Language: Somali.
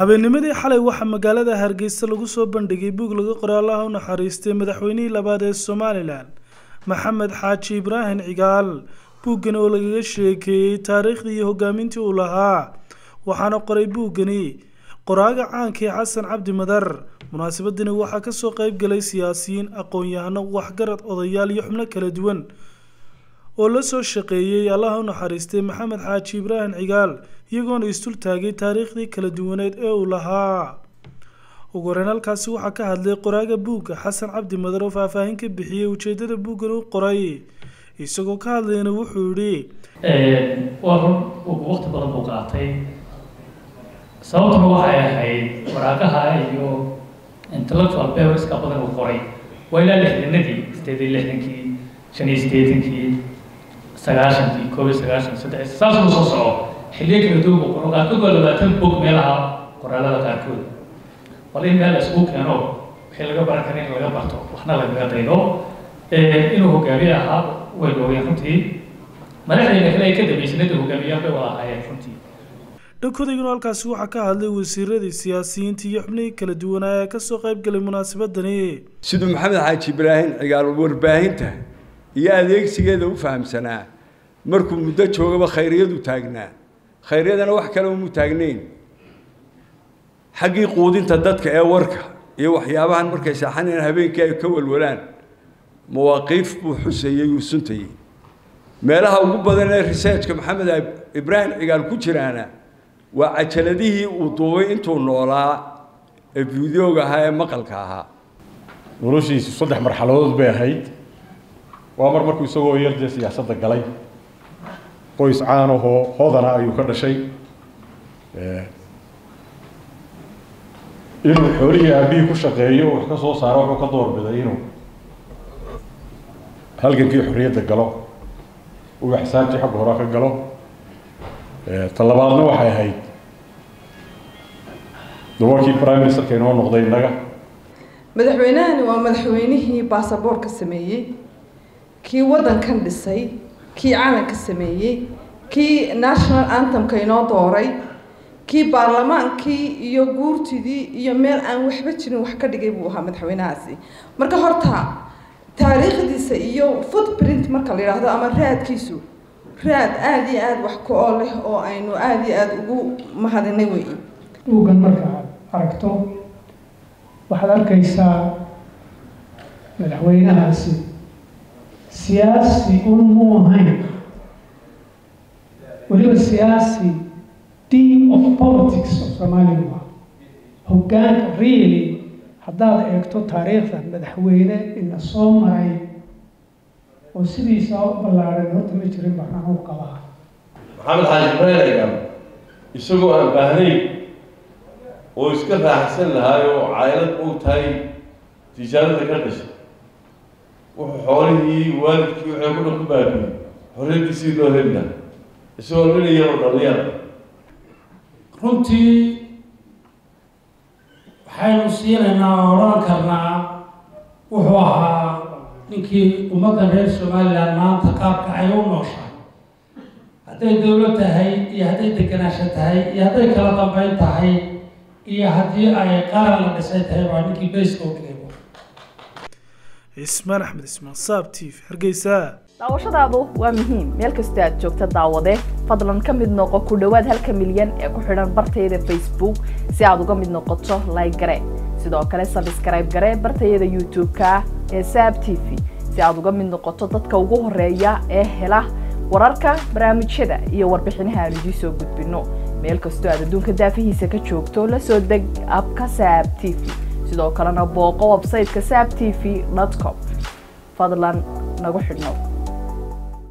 habeennimadii xalay waxaa magaalada hargeysa lagu soo bandhigay buug laga qoray allaha u naxariistay madaxweynihii labaad ee somalilan maxamed xaaji ibraahim cigaal. Buuggan oo lagaga sheekeeyey taariikhdii iyo hogaamintii uu lahaa waxaana qoray buuggani qoraaga caankii xasan cabdi madar. Munaasabadani waxaa ka soo qeyb galay siyaasiyiin aqoon-yahano waxgarad odayaal iyo xubno kala duwan oo la soo shaqeeyey allaha u naxariistay maxamed xaaji ibraahim cigaal iyagoona istul taagay taariikhdii kala duwaneed ee uu lahaa. Ugu horeyn halkaasi waxaa ka hadlay qoraaga buugga xasan cabdi madar oo faahfaahin ka bixiyey ujeedada buuggan u qoray. Isagoo ka hadlayna wuxuu yidhi waa run waqti badan buu qaatay. Sababtuna waxay ahayd waraaqaha iyo intellectual paperska badan uu qoray. Waa ilaa lixdanadii sideed lixdankii shan iyo koob iyo sagaashan saddex. Saas uu soo soco xilliyo kala duwan buu qoro qaarkood waa labaatan bog meelaha qoraalada qaarkood. Bal in meel la isugu keeno wixii laga baran kara in laga barto waxna lagaga daydo inuu hogaamiye ahaa way oogeen runtii. Madaxdayna kale ay ka dambaysanada hogaamiyaan bay wada ahaayeen runtii. Dhankodayguna halkaasi waxaa ka hadlay wasiiradii siyaasiyiintii iyo xubnihii kala duwanaa ee ka soo qeyb galay munaasabadani. Siduu maxamed xaaji ibraahim cigaal warbaahinta iyo adeegsigeeda u fahamsanaa. Markuu muddo joogaba khayriyadu taagnaa. Khayryadana wax kale umu taagnayn. Xaggii quudinta dadka ee warka iyo waxyaabahan markay saaxanayaan habeenkii ay ka walwalaan mawaaqiif buu xuseeyey uu suntayey meelaha ugu badan ee researchka maxamed ibraahim cigaal ku jiraana waa cajaladihii uu duubay intuu noolaa ee videoga ahaa ee maqalka ahaa. Noloshiisu saddex marxaladood bay ahayd waa mar markuu isagoo yar dee siyaasadda galay qoys caan ahoo hoodana ayuu ka dhashay. Inuu xoolihii aabihii ku shaqeeyo wax ka soo saaro wuxuu ka doorbiday inuu halgankii xorriyadda galo. Uu xisaabtii xagga hore ka galo. Ta labaadna waxay ahayd dawarkii prime ministerka inoo noqday innaga madaxweynahani waa madaxweynihii baasaboorka sameeyey kii waddankan dhisay kii calanka sameeyey kii national anthemka inoo dooray kii baarlamaankii iyo guurtidii iyo meel aan waxba jirin wax ka dhigay buu ahaa madaxweynahaasi. Marka horta taariikhdiisa iyo footprint marka la yidhaahdo ama raadkiisu raad aada iyo aada wax ku-oo leh oo aynu aada iyo aada ugu mahadinay weeye buuggan marka aad aragto waxaad arkaysaa madaxweynahaasi siyaasi un muu ahayn. Weliba siyaasi dean of politics of somalia waa. Hoggaanka really haddaad eegto taariikhda madaxweyne ina soo maray oo sidiisa u ballaaran horta ma jirin baan u qabaa maxamed xaaji ibraahim isagoo aan baahnayn oo iska raaxsan lahaay caylad og tahay tijaarada ka dhashay wuxuu xoolihii waalidkii waxay ku dhan ku baabiyey. Xorriyaddiisii loo heli isagoo nin yaroo dhalinyara runtii waxaynu siinaynaa odhan karnaa wuxuu ahaa ninkii ummadda reer somalilan maanta qaabka ay u nooshahay. Hadday dowlad tahay iyo hadday deganaansho tahay iyo hadday kala dambeyn tahay iyo haddii ay qaran la dhisay tahay waa ninkii bayska u dhigay cismaan axmed ismaan saab t v hargeysa. Daawashadaadu waa muhiim. Meel kastoo aad joogta daawade fadlan ka mid noqo ku dhowaad halka milyan ee ku xidhan bartayada facebook si aad uga mid noqoto like gare. Sidoo kale sabskrayb gare bartayada youtube-ka ee saab t v si aad uga mid noqoto dadka ugu horreeya ee hela wararka barnaamijyada iyo warbixinaha aan idiin soo gudbino meel kastoo aad adduunka daafihiisa ka joogto la soo deg abka saab t v sidoo kalena booqo websayteka saab t v com fadlan nagu xidhnow